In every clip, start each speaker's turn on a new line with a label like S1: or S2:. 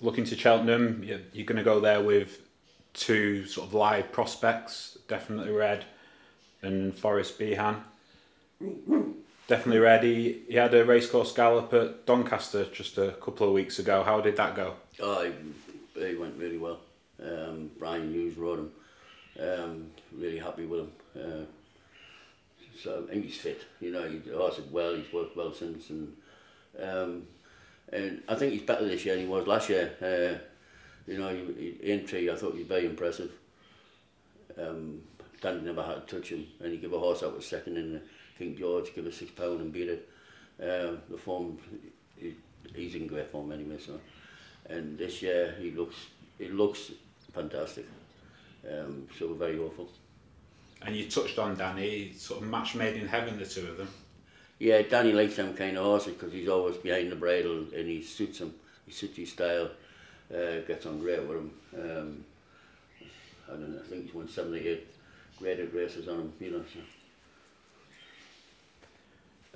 S1: looking to Cheltenham, you're, you're going to go there with two sort of live prospects, Definitly Red and Forest Bihan. Definitly Red. He, had a racecourse gallop at Doncaster just a couple of weeks ago. How did that go?
S2: Oh, he, he went really well. Um, Brian Hughes rode him. Um, really happy with him. Uh, so and he's fit. You know, he horse well. He's worked well since, and um, And I think he's better this year than he was last year. Uh, you know, he, he, entry, I thought he was very impressive. Um, Danny never had to touch him, and he gave a horse out with second in King George, give a six pound and beat it. Um, the form, he, he's in great form anyway, so. And this year, he looks, he looks fantastic. Um, so we're very hopeful.
S1: And you touched on Danny, sort of match made in heaven, the two of them.
S2: Yeah, Danny likes them kind of horses because he's always behind the bridle and he suits him. He suits his style. Uh, gets on great with him. Um, I don't know. I think he's won 78 graded races on him. You know. So.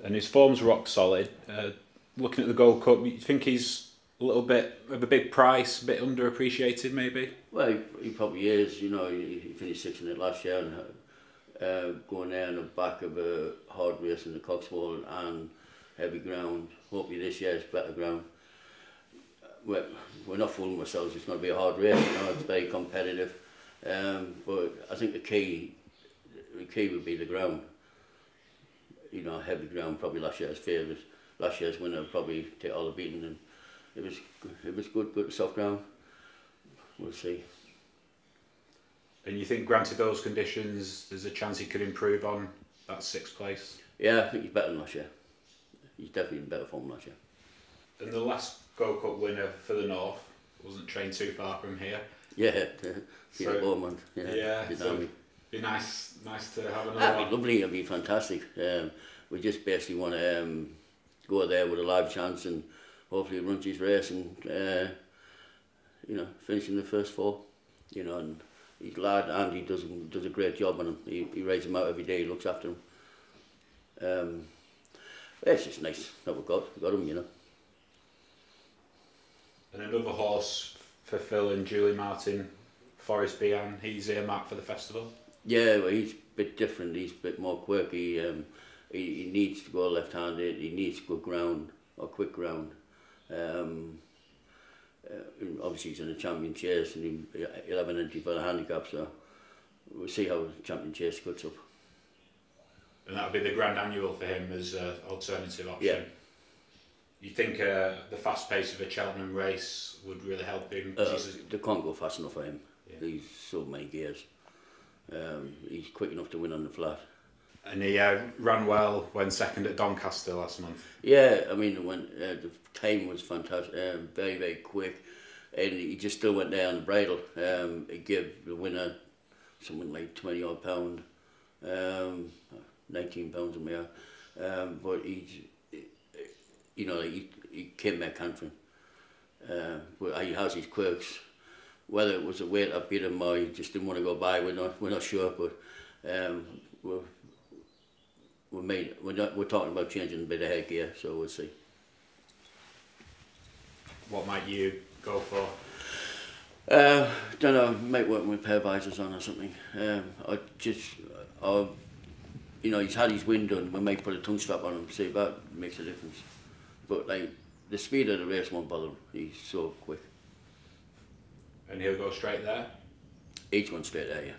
S1: And his form's rock solid. Uh, looking at the Gold Cup, you think he's a little bit of a big price, a bit underappreciated maybe?
S2: Well, he, he probably is. You know, he, he finished sixth in it last year and uh, going there on the back of a hard race in the Cotswold and heavy ground. Hopefully this year is better ground. We're, we're not fooling ourselves, it's going to be a hard race, you know, it's very competitive. Um, but I think the key, the key would be the ground. You know, heavy ground, probably last year's favourite. Last year's winner probably take all the beating and it was, it was good, good soft ground. We'll see.
S1: And you think, granted those conditions, there's a chance he could improve on that sixth place?
S2: Yeah, I think he's better than last year. He's definitely in better form last year.
S1: And the last Gold Cup winner for the North wasn't trained too far from here.
S2: Yeah, Peter so, Bowman. Yeah,
S1: yeah so be nice, nice to have another.
S2: That'd be lovely. It'd be fantastic. Um, we just basically want to um, go there with a live chance and hopefully run his race and uh, you know finish in the first four. You know and he's lad and he does does a great job on him. He, he rides him out every day. He looks after him. Um, it's just nice that we've got we got him, you know.
S1: And another horse for Phil and Julie Martin, Forest Bihan. He's earmarked for the festival.
S2: Yeah, well, he's a bit different. He's a bit more quirky. Um, he, he needs to go left-handed. He needs good ground or quick ground. Um, uh, obviously he's in the champion chase and he'll have an entry for the handicap, so we'll see how the champion chase cuts up.
S1: And that'll be the grand annual for him as an alternative option?
S2: Yeah.
S1: You think uh, the fast pace of a Cheltenham race would really help him?
S2: Uh, Jesus. they can't go fast enough for him. Yeah. He's so many gears. Um, he's quick enough to win on the flat.
S1: And he uh, ran well when second at Doncaster last month.
S2: Yeah, I mean, when uh, the time was fantastic, um, very very quick, and he just still went down the bridle. Um, he gave the winner something like twenty odd pound, um, nineteen pounds a mare, um, but he, you know, he, he came back country. Uh, but he has his quirks. Whether it was a weight that beat him or he just didn't want to go by, we're not we're not sure. But um, we're we made we're not, we're talking about changing a bit of headgear, so we'll see.
S1: What might you go for?
S2: Uh, don't know, might work with pair visors on or something. Um, I just, I, you know, he's had his wind done. We might put a tongue strap on him, see if that makes a difference. But like the speed of the race won't bother him. He's so quick.
S1: And he'll go straight there.
S2: Each one straight there, yeah.